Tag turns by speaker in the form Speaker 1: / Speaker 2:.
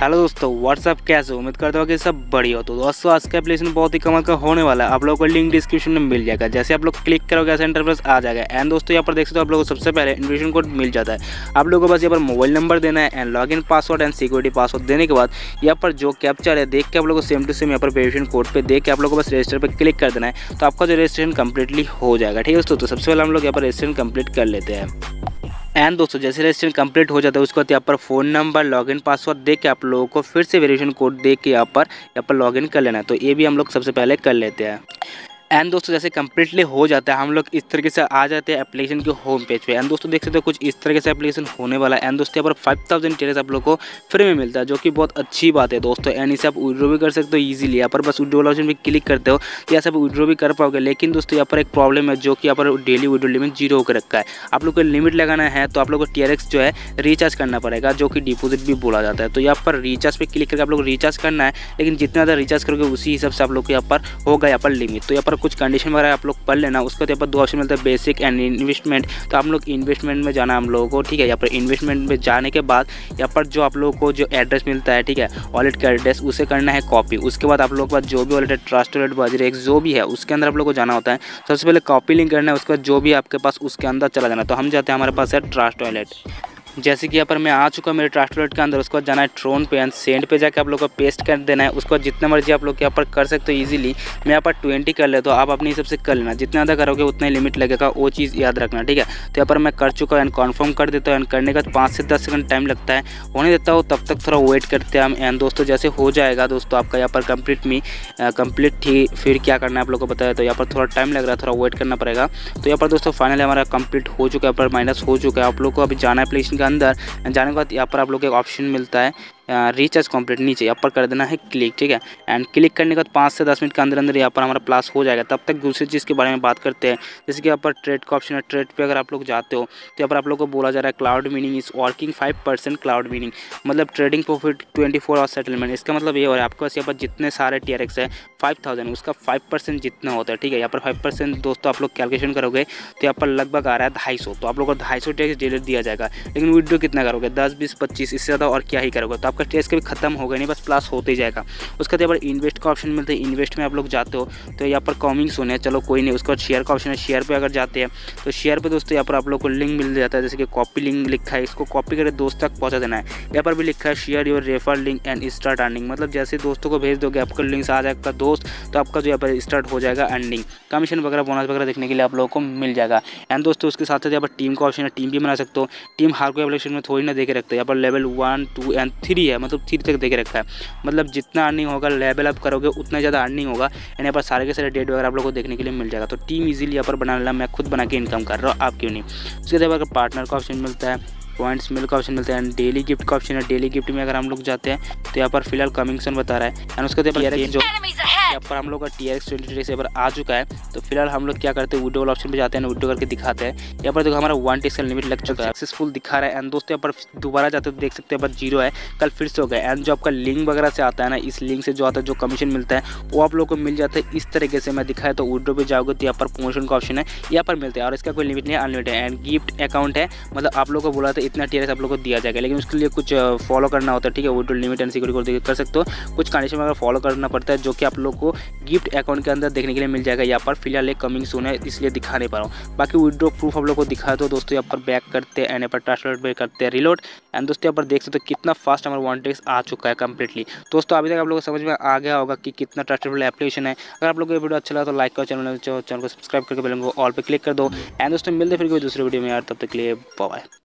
Speaker 1: Hello दोस्तों WhatsApp कैसे उम्मीद करता हूँ कि सब बढ़िया हो। तो दोस्तों, आज का एप्लीकेशन बहुत ही कमाल का होने वाला है। आप लोगों को लिंक डिस्क्रिप्शन में मिल जाएगा। जैसे आप लोग क्लिक करोगे, ऐसा इंटरफेस आ जाएगा। एंड दोस्तों, यहाँ पर देख सकते हो आप लोगों को सबसे पहले इन्विटेशन कोड मिल जाता है। आप लोगों को बस यहाँ पर मोबाइल नंबर देना है and log password and security password देने के बाद यहाँ पर जो कैप्चर है, देख के आप लोग को सेम टू सेम यहाँ पर वेरिफिकेशन कोड पर देख के आप लोग को बस रजिस्टर पर क्लिक कर देना है। तो आपका जो रजिस्ट्रेशन कंप्लीटली हो जाएगा। ठीक है दोस्तों तो सबसे पहले हम लोग यहाँ पर रजिस्ट्रेशन कंप्लीट कर लेते हैं। एंड दोस्तों, जैसे रजिस्ट्रेशन कंप्लीट हो जाता है, उसके बाद यहाँ पर फ़ोन नंबर लॉगिन पासवर्ड दे के आप लोगों को फिर से वेरिएशन कोड दे के यहाँ पर यहाँ पर लॉगिन कर लेना है। तो ये भी हम लोग सबसे पहले कर लेते हैं। एंड दोस्तों, जैसे कम्प्लीटली हो जाता है, हम लोग इस तरीके से आ जाते हैं एप्लीकेशन के होम पेज पे। एंड दोस्तों, देख सकते हो कुछ इस तरीके से एप्लीकेशन होने वाला है। एंड दोस्तों, यहाँ पर फाइव थाउज़ेंड टेरेस आप लोग को फ्री में मिलता है, जो कि बहुत अच्छी बात है दोस्तों। एंड इसे आप विड्रो भी कर सकते हो ईजिली यहाँ पर बस विड्रो वाला ऑप्शन भी क्लिक करते हो तो यहाँ से आप विड्रो भी कर पाओगे। लेकिन दोस्तों, यहाँ पर एक प्रॉब्लम है, जो कि यहाँ पर डेली विड्रो लिमिट ज़ीरो होकर रखा है। आप लोग को लिमिट लगाना है तो आप लोग को टी जो है रिचार्ज करना पड़ेगा, जो कि डिपोजिट भी बोला जाता है। तो यहाँ पर रिचार्ज पर क्लिक करके आप लोग रिचार्ज करना है, लेकिन जितना ज़्यादा रिचार्ज करोगे, उसी हिसाब से आप लोग को यहाँ पर होगा यहाँ पर लिमिट तो यहाँ पर कुछ कंडीशन वगैरह आप लोग पढ़ लेना, उसके बाद यहाँ पर दो ऑप्शन मिलता है बेसिक एंड इन्वेस्टमेंट तो आप लोग इन्वेस्टमेंट में जाना हम लोगों को, ठीक है? यहाँ पर इन्वेस्टमेंट में जाने के बाद यहाँ पर जो आप लोगों को जो एड्रेस मिलता है, ठीक है? वॉलेट का एड्रेस उसे करना है कॉपी उसके बाद आप लोगों के पास जो भी वॉलेट है ट्रस्ट वॉलेट बाजरे जो भी है, उसके अंदर आप लोग को जाना होता है। सबसे पहले कॉपी लिंक करना है, उसके बाद जो भी आपके पास उसके अंदर चला जाना तो हम जाते हैं हमारे पास है ट्रस्ट वॉलेट जैसे कि यहाँ पर मैं आ चुका हूँ मेरे ट्रांसलेट के अंदर, उसके जाना है ट्रोन पे एंड सेंड पे जाकर आप लोग को पेस्ट कर देना है। उसको जितना मर्ज़ी आप लोग यहाँ पर कर सकते हो इजीली मैं यहाँ पर ट्वेंटी कर ले तो आप अपने हिसाब से कर लेना। जितना ज़्यादा करोगे, उतना ही लिमिट लगेगा, वो चीज़ याद रखना, ठीक है? तो यहाँ पर मैं कर चुका हूँ एंड कन्फर्म कर देता हूँ। एंड करने का पाँच से दस सेकंड टाइम लगता है। होने देता हूँ, तब तक थोड़ा वेट करते हैं हम। एंड दोस्तों, जैसे हो जाएगा दोस्तों आपका यहाँ पर कंप्लीट में कंप्लीट थी फिर क्या करना है आप लोग को बताया। तो यहाँ पर थोड़ा टाइम लग रहा है, थोड़ा वेट करना पड़ेगा। तो यहाँ पर दोस्तों फाइनली हमारा कंप्लीट हो चुका है, यहाँ पर माइनस हो चुका है। आप लोग को अभी जाना है एप्लीकेशन के अंदर जाने के बाद यहाँ पर आप लोग एक ऑप्शन मिलता है। रिचार्ज कंप्लीट नीचे यहाँ पर कर देना है क्लिक ठीक है? एंड क्लिक करने के बाद पाँच से दस मिनट के अंदर अंदर यहाँ पर हमारा प्लास हो जाएगा। तब तक दूसरी चीज़ के बारे में बात करते हैं। जैसे कि यहाँ पर ट्रेड का ऑप्शन है ट्रेड पर अगर आप लोग जाते हो तो यहाँ पर आप लोग को बोला जा रहा है cloud meaning is working five percent cloud meaning मतलब trading profit twenty four hour settlement इसका मतलब ये हो रहा है, आपके पास यहाँ पर जितने सारे टी आर एक्स है फाइव थाउज़ेंड उसका फाइव परसेंट जितना होता है, ठीक है? यहाँ पर फाइव परसेंट दोस्तों आप लोग कैलकुलेशन करोगे तो यहाँ पर लगभग आ रहा है ढाई सौ। तो आप लोग को ढाई सौ डेली दिया जाएगा। लेकिन विड्रो कितना करोगे? दस, बीस, पच्चीस, इससे ज़्यादा और क्या ही करोगे? तो आपका टेस्ट कभी खत्म होगा नहीं, बस प्लस होते ही जाएगा। उसके बाद यहाँ पर इन्वेस्ट का ऑप्शन मिलता है इन्वेस्ट में आप लोग जाते हो तो यहाँ पर कॉमिंग सुने चलो कोई नहीं, उसके बाद शेयर का ऑप्शन है शेयर पर अगर जाते हैं तो शेयर पर दोस्तों यहाँ पर आप लोग को लिंक मिल जाता है, जैसे कि कॉपी लिंक लिखा है, इसको कॉपी करके दोस्त तक पहुँचा देना है। यहाँ पर भी लिखा है share your refer link and start earning मतलब जैसे दोस्तों को भेज दोगे, आपका लिंक आ जाएगा दोस्त तो आपका जो यहाँ पर स्टार्ट हो जाएगा अर्निंग कमीशन वगैरह बोनस वगैरह देखने के लिए आप लोगों को मिल जाएगा। एंड दोस्तों उसके साथ साथ यहाँ पर टीम का ऑप्शन है टीम भी बना सकते हो। टीम हर कोई एप्लीकेशन में थोड़ी ना देखे रखते हैं। यहाँ पर level one two and three है मतलब थ्री तक देखे रखा है। मतलब जितना अर्निंग होगा लेवल अप करोगे उतना ज़्यादा अर्निंग होगा। यानी यहाँ पर सारे के सारे डेट वगैरह आप लोग को देखने के लिए मिल जाएगा। तो टीम इजीली यहाँ पर बना लेना। मैं खुद बना के इनकम कर रहा हूँ आप क्यों नहीं उसके बाद पार्टनर का ऑप्शन मिलता है पॉइंट्स मिल का ऑप्शन मिलता है एंड डेली गिफ्ट का ऑप्शन है। डेली गिफ्ट में अगर हम लोग जाते हैं तो यहाँ पर फ़िलहाल कमिंग बता रहा है। एंड उसके बाद जो यहाँ पर हम लोग का टी एक्स ट्वेंटी थ्री पर आ चुका है। तो फ़िलहाल हम लोग क्या करते हैं विडो वाला ऑप्शन पे जाते हैं विडो करके दिखाते हैं। यहाँ पर देखो हमारा वन टेस्ट का लिमिट लग चुका है। सक्सेसफुल दिखा रहा है। एंड दोस्तों, यहाँ पर दोबारा जाते तो देख सकते हैं बस ज़ीरो है। कल फिर से हो गया। एंड जो आपका लिंक वगैरह से आता है ना, इस लिंक से जो आता है, जो कमीशन मिलता है, वो आप लोग को मिल जाता है। इस तरीके से मैं दिखाया तो विडो पे जाओगे तो यहाँ पर प्रमोशन का ऑप्शन है। यहाँ पर मिलता है। और इसका कोई लिमिट नहीं है अनलिमिटेड एंड गिफ्ट अकाउंट है। मतलब आप लोग को बोला था, इतना टी आप लोग को दिया जाएगा। लेकिन उसके लिए कुछ फॉलो करना होता है। ठीक है विडो लिमिट एंड सिक्योरिटी कर सकते हो। कुछ कंडीशन वगैरह फॉलो करना पड़ता है, जो कि आप लोग को गिफ्ट अकाउंट के अंदर देखने के लिए मिल जाएगा। यहाँ पर फ़िलहाल एक कमिंग सोन है, इसलिए दिखा नहीं पा रहा हूँ। बाकी विड्रो प्रूफ हम लोग को दिखा दो, दोस्तों यहाँ पर बैक करते हैं एंड पर ट्रांसलेट पे करते हैं रिलोड एंड दोस्तों यहाँ पर देख सकते हो कितना फास्ट हमारा वन टेक्स आ चुका है कंप्लीटली दोस्तों अभी तक आप लोगों को समझ में आ गया होगा कि कितना ट्रस्टेबल एप्लीकेशन है। अगर आप लोग को वीडियो अच्छा लगा तो लाइक करो चैनल चैनल को सब्सक्राइब करके बेल को ऑल पर क्लिक कर दो। एंड दोस्तों मिलते फिर कोई दूसरे वीडियो में यार, तब तक के लिए बाय